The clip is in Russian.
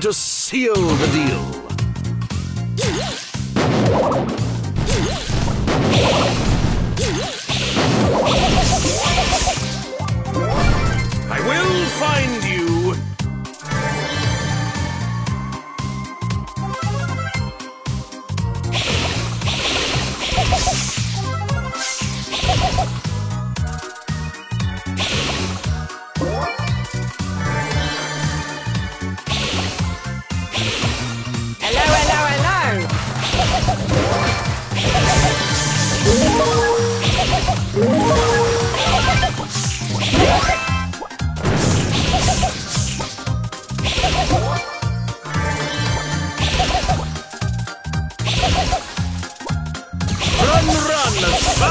to seal the deal. Run, run